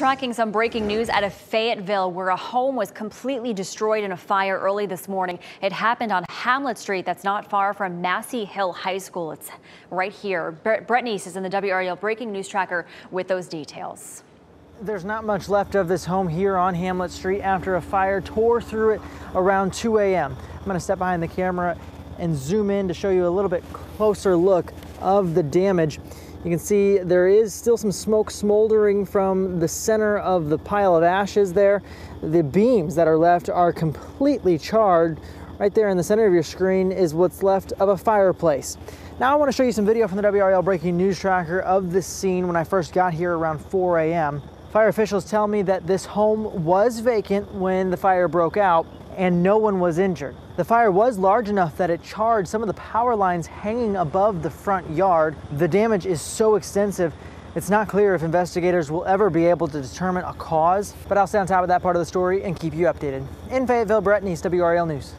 Tracking some breaking news out of Fayetteville, where a home was completely destroyed in a fire early this morning. It happened on Hamlet Street, that's not far from Massey Hill High School. It's right here. Brett Neese is in the WRAL Breaking News Tracker with those details. There's not much left of this home here on Hamlet Street after a fire tore through it around 2 a.m. I'm going to step behind the camera and zoom in to show you a little bit closer look of the damage. You can see there is still some smoke smoldering from the center of the pile of ashes there. The beams that are left are completely charred. Right there in the center of your screen is what's left of a fireplace. Now I want to show you some video from the WRAL Breaking News Tracker of this scene when I first got here around 4 a.m. Fire officials tell me that this home was vacant when the fire broke out and no one was injured. The fire was large enough that it charred some of the power lines hanging above the front yard. The damage is so extensive, it's not clear if investigators will ever be able to determine a cause, but I'll stay on top of that part of the story and keep you updated. In Fayetteville, Brett WRAL News.